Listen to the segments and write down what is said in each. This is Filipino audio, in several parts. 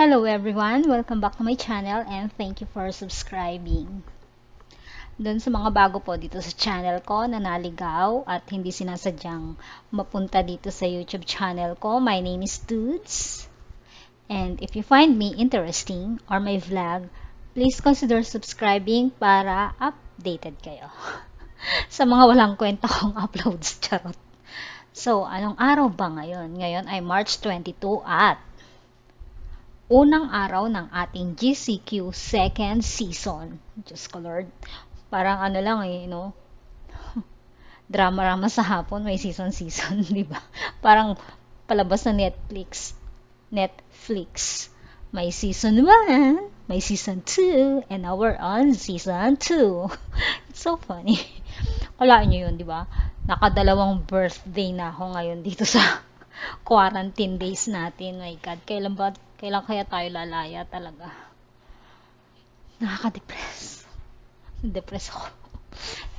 Hello everyone! Welcome back to my channel and thank you for subscribing. Doon sa mga bago po dito sa channel ko na naligaw at hindi sinasadyang mapunta dito sa YouTube channel ko, my name is Dudes. And if you find me interesting or my vlog, please consider subscribing para updated kayo. sa mga walang kwenta kong uploads, charot. So, anong araw ba ngayon? Ngayon ay March 22 at unang araw ng ating GCQ second season. Diyos ko Lord. Parang ano lang eh, know, drama-rama sa hapon, may season-season, di ba? Parang palabas na Netflix. Netflix. May season 1, may season 2, and now we're on season 2. It's so funny. Kalaan nyo yun, di ba? Nakadalawang birthday na ako ngayon dito sa quarantine days natin. My God, kailan ba Kailan kaya tayo lalaya talaga? Nakaka-depress. Depress ako.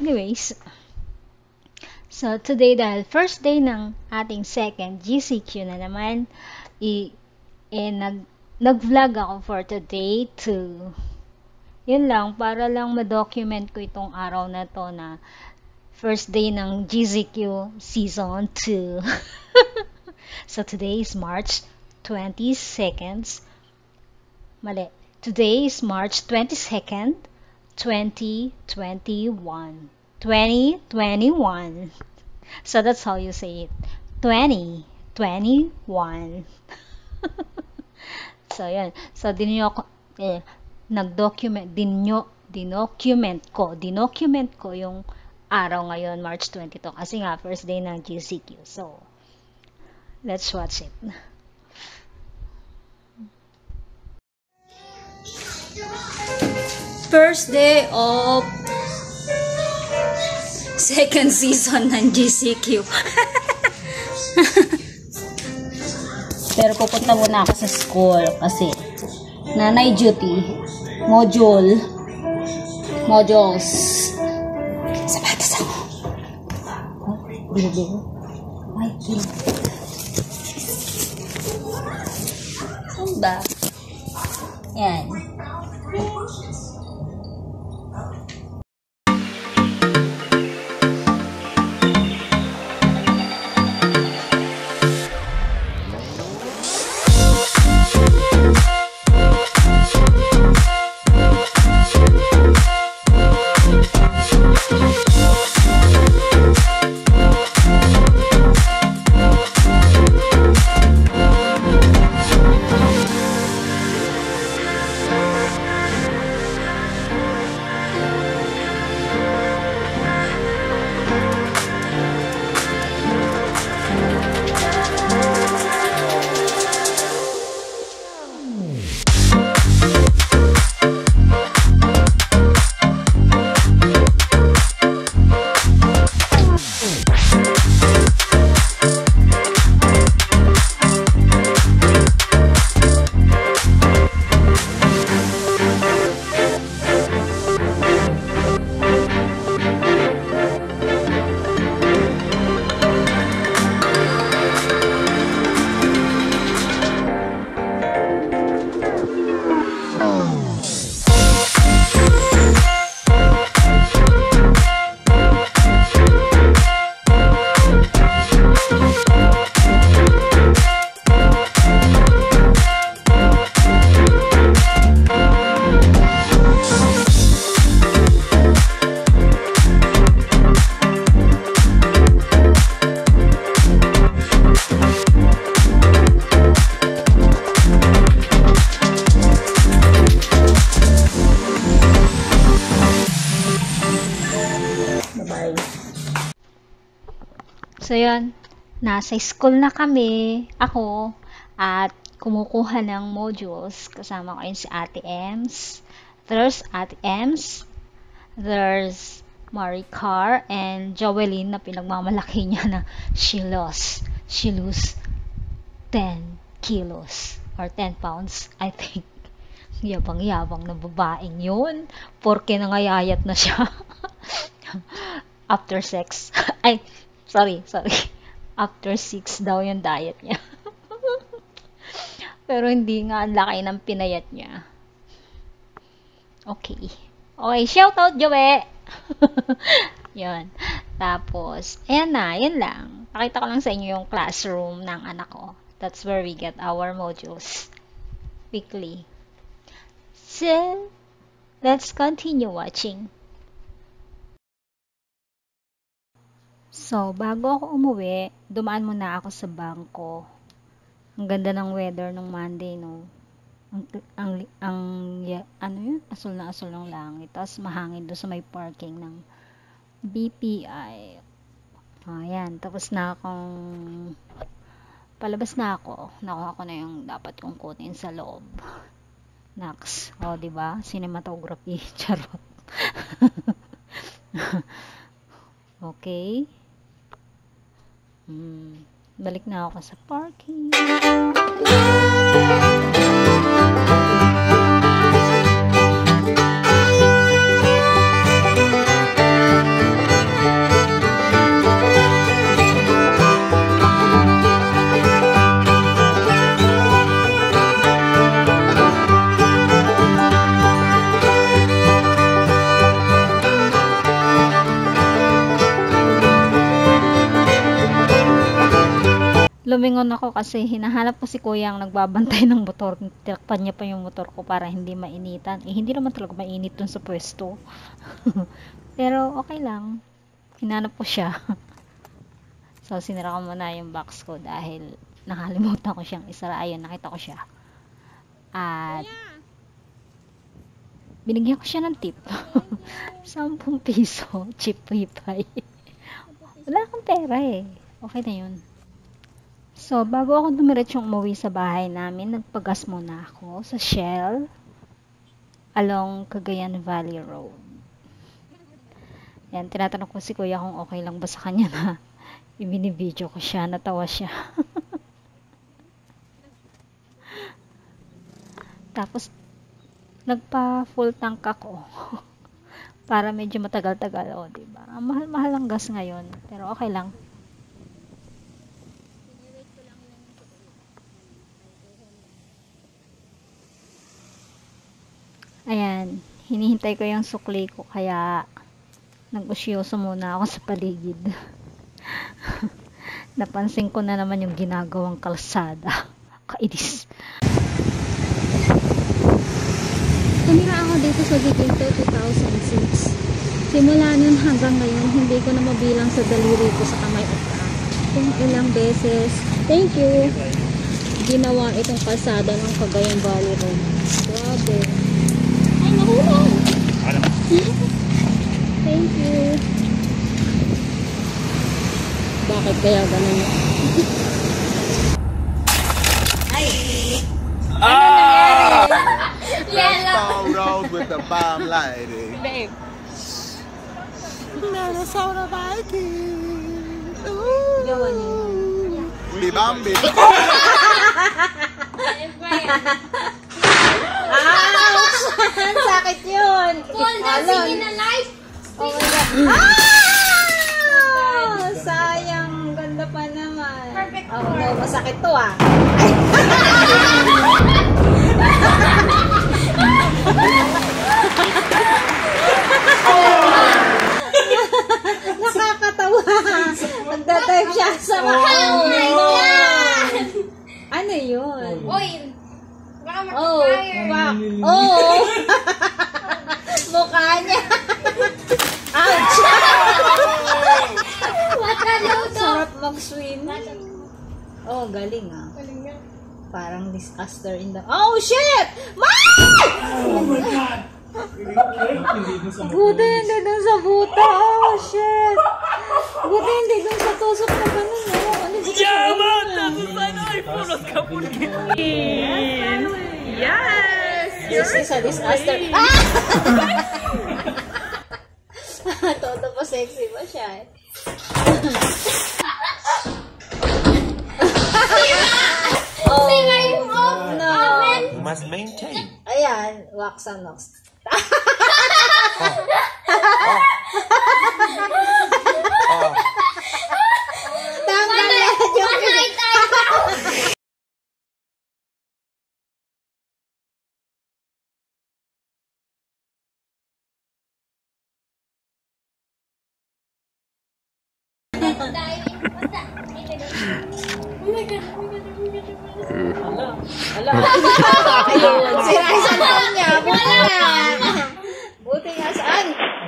Anyways, so today dahil first day ng ating second GCQ na naman, i, eh, nag, nag-vlog ako for today to yun lang, para lang ma-document ko itong araw na to na first day ng GCQ season 2. so today is March 20 seconds. Mali. Today is March 22nd, 2021. 2021. So that's how you say it. 2021. so, yan. So, din nyo, eh, nag-document, din nyo, dinocument ko, dinocument ko yung araw ngayon, March 22. Kasi nga, first day ng GCQ. So, let's watch it. First day of second season ng GCQ. Pero pupunta muna ako sa school kasi nanay duty, module, modules. Sapatos ako. Oh, bilo-bilo. Ay, bilo. Saan ba? Yan. Nasa school na kami, ako, at kumukuha ng modules. Kasama ko yun si Ate Ems. There's Ate Ems. There's Maricar and Joelyn na pinagmamalaki niya na she lost. She lose 10 kilos or 10 pounds, I think. Yabang-yabang na babaeng yun. Porke nangayayat na siya. After sex. Ay, Sorry, sorry. After 6 daw yung diet niya. Pero hindi nga ang laki ng pinayat niya. Okay. Okay, shout out Joe. yun. Tapos, ayan na, yun lang. Pakita ko lang sa inyo yung classroom ng anak ko. That's where we get our modules weekly. So, let's continue watching. So, bago ako umuwi, dumaan muna ako sa bangko. Ang ganda ng weather nung Monday, no? Ang, ang, ang ya, ano yun? Asul na asul ng langit. Tapos mahangin doon sa may parking ng BPI. Ayan, tapos na akong palabas na ako. Nakuha ko na yung dapat kong kunin sa loob. Next. O, oh, di ba? Cinematography. Charot. okay. Hmm. Balik na ako sa parking. Lumingon ako kasi hinahanap ko si kuya ang nagbabantay ng motor. Tinakpan niya pa yung motor ko para hindi mainitan. Eh, hindi naman talaga mainit dun sa pwesto. Pero, okay lang. Hinanap ko siya. so, sinira ko muna yung box ko dahil nakalimutan ko siyang isara. Ayun, nakita ko siya. At, binigyan ko siya ng tip. 10 piso. Cheap wifi. Wala kang pera eh. Okay na yun. So, bago ako dumiretsong umuwi sa bahay namin, nagpagas muna ako sa Shell along Cagayan Valley Road. Yan, tinatanong ko si kuya kung okay lang ba sa kanya na ibinibideo ko siya, natawa siya. Tapos, nagpa full tank ako. para medyo matagal-tagal, o, oh, diba? Mahal-mahal ang gas ngayon, pero okay lang. Ayan, hinihintay ko yung sukli ko kaya nag-usyoso muna ako sa paligid. Napansin ko na naman yung ginagawang kalsada. Kainis. Tumira ako dito sa Giginto 2006. Simula nun hanggang ngayon, hindi ko na mabilang sa daliri ko sa kamay at paa. Kung ilang beses, thank you, ginawa itong kalsada ng Cagayan Valley Road. Grabe. Thank you. Bakit kaya ganun? Ay! Ah! Yellow with the bomb lighting. Babe. Minnesota Viking. Gawa niyo. Bambi. Sakit yun. Paul, dancing in a life. Oh my God. Ah! Sayang. Ganda pa naman. Perfect Oh, no, masakit to ah. Nakakatawa. Nagdadive siya sa mga. Oh my God! Ano yun? Uy, baka Oh, mag-fire. fuck. Oh. Mukha niya. Ouch. What a load of... Sarap mag-swim. Oh, galing ah. Parang disaster in the... Oh, shit! Mom! Oh my God! Hindi mo sa Buti hindi dun sa buta. Oh, shit. Buti hindi dun sa tusok na ganun. Oh, ano dito sa Yaman! ganun? Das kaputt geht. This is a disaster. Ah! Todo pa sexy pa siya eh. oh, no. You must maintain. Ayan, wax on wax. Ala.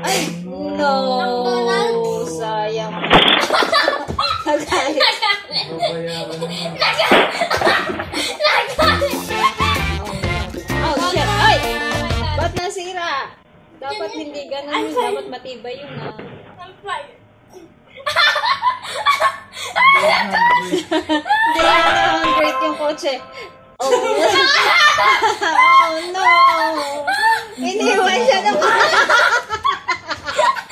Ay, no. Sayang. Nagalit. Oh, shit. Ay! Ba't nasira? Dapat hindi ganun. Dapat matibay yun ah. Hindi na great yung kotse. Oh. oh no! Iniwan siya ng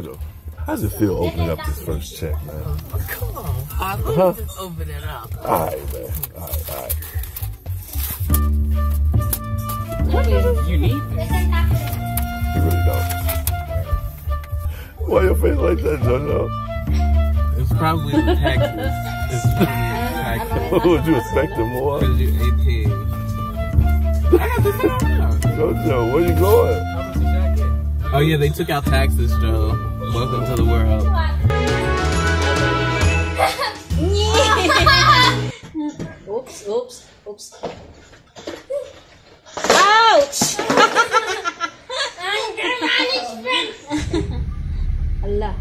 Jojo. How does it feel opening up this first check, man? Oh, come on, Pop. Let me just open it up. All right, man. All right, all right. You need You really don't. Why your face like that, Jojo? It's probably the taxes. It's probably the taxes. Would you expect it more? Because you're 18. I got this around. Jojo, where you going? Oh yeah, they took out taxes, Joe. Welcome to the world. Oops, oops, oops. Ouch! Ala.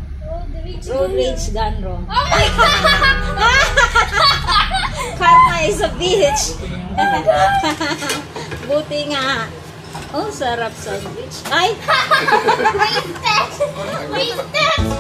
Road rage gone wrong. Karma is a bitch. Buti nga. Oh, sarap sandwich. Ay! Napunta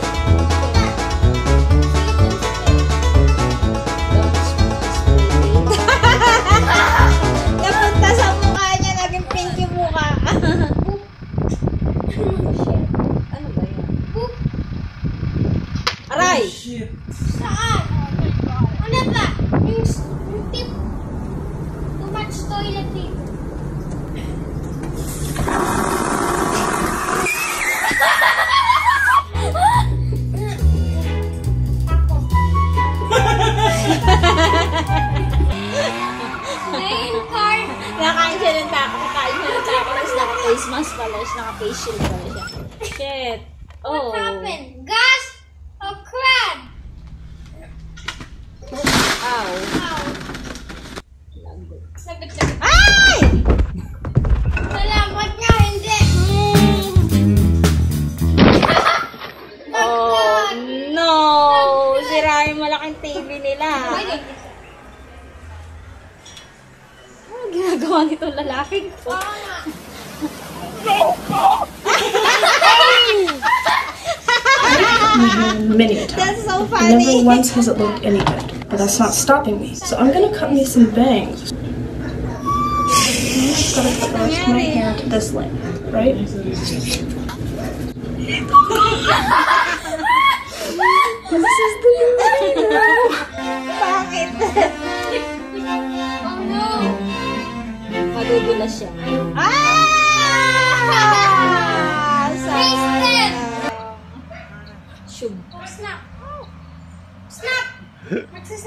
shield pala siya. Shit. Oh. What happened? Gas or crab? Ow. Ow. Sagot lang. Ay! Salamat nga, hindi. Oh, no! Sira yung malaking TV nila. Ano ginagawa nitong lalaking to? many a time. That's so funny. Never once has it looked any good, but that's not stopping me. So I'm gonna cut me some bangs. I'm just gonna cut the rest of my hair to this length, right? this is the new Bakit? Oh no. Magugulas siya. Ah!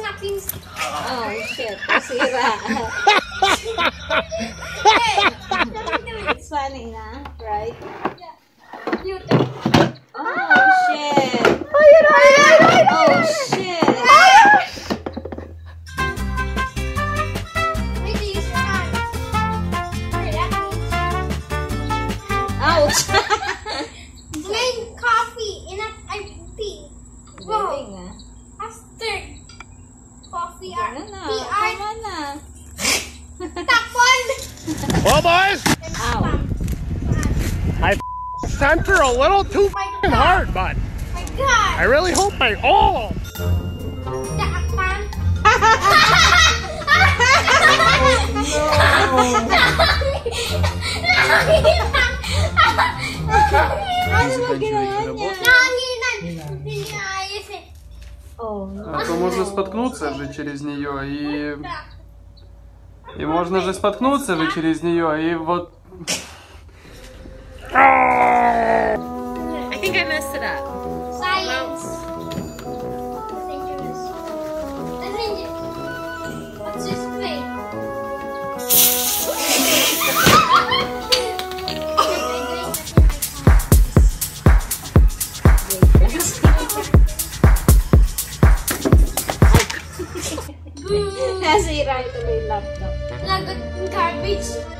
Oh shit! See that? hey, it's funny, nah? Right? Yeah. Oh shit! Oh, oh shit! A little too f***ing hard, bud. My God. I really hope I. Oh! Eh. Oh, А то можно споткнуться же через нее и... И можно же споткнуться же через нее и вот... I think I messed it up. Science. Dangerous. Dangerous. What's this thing? Nasira ito yung laptop. Lagot yung garbage.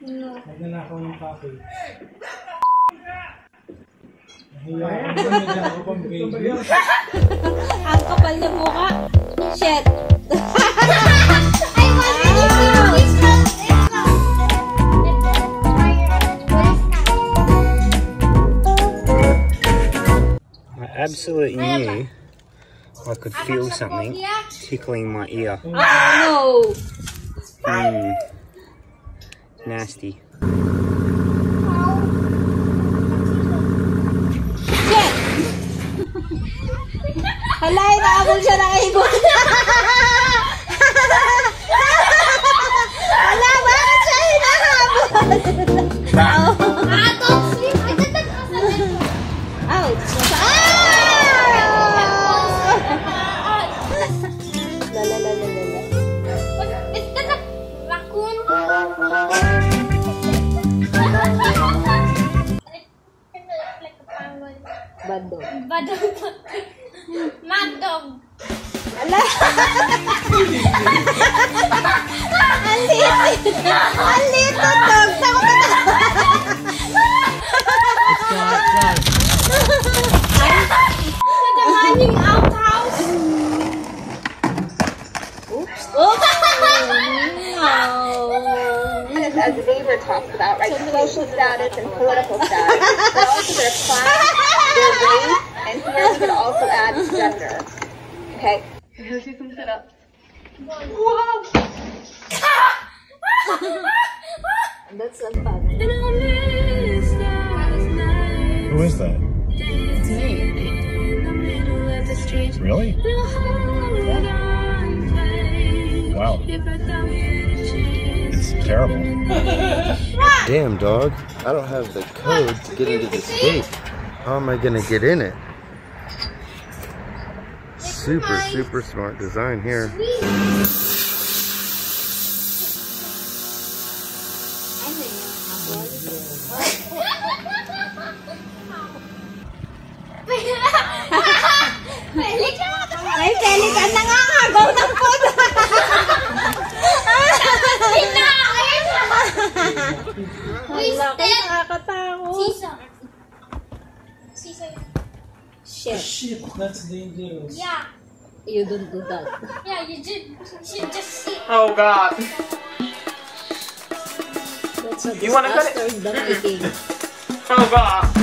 Nagnanakaw ng coffee. Nahiya ako. Nandiyan ako pang baby. Ang kapal niya mukha. Shit. I wanted to see which one absolutely knew I could feel something tickling my ear. Oh Mm. Nasty. Hala, inaabol siya ng ibon. No! as the neighbor talks about, right? Social status and political status, but also their class, their race, and here we could also add gender. Okay? Let's do some sit-ups. That's not fun. Who is that? Really? Wow. It's terrible. Damn, dog. I don't have the code to get into this gate. How am I gonna get in it? Super, super smart design here. shit. Shit, that's dangerous. Yeah. You don't do that. Yeah, you just you just sit. Oh god. That's a you wanna cut it? Oh god.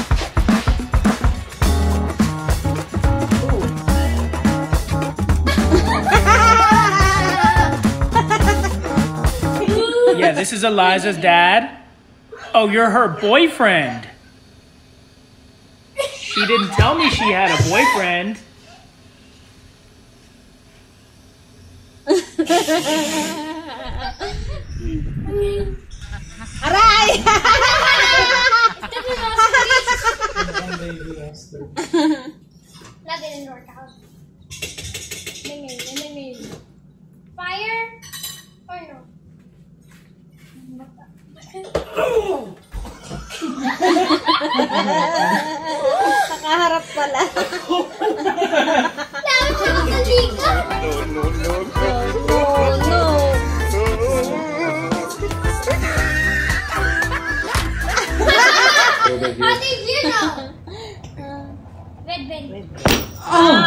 yeah, this is Eliza's dad. Oh, you're her boyfriend. She didn't tell me she had a boyfriend. Aray! That didn't work out. Lemon, lemon. Fire or no? Nakaharap pala. Lalo nakaligo. No, no, no. Oh, no. How did you know? Red, red. Ouch!